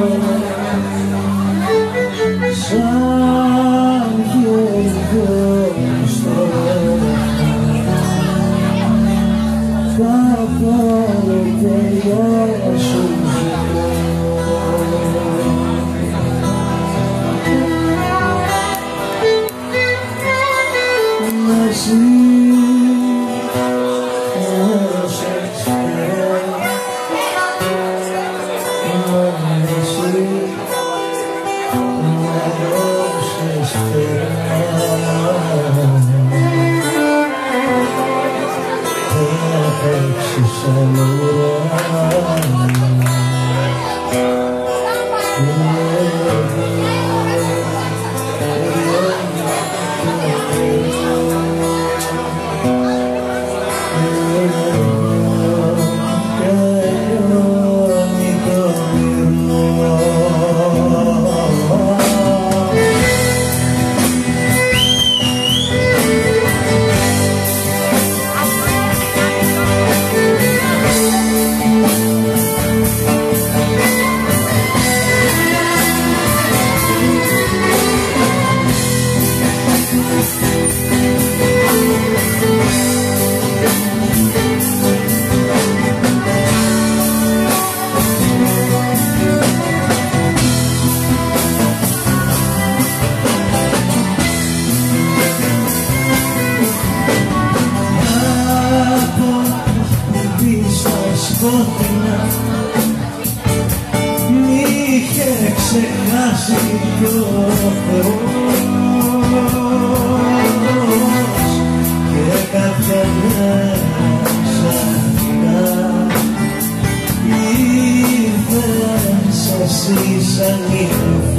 上天的错，何必再追究？那是。Amen. φωτεινά μη είχε ξεχάσει κι ο Θεός και κάποια μέρα ήρθε σε εσύ σαν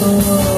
Oh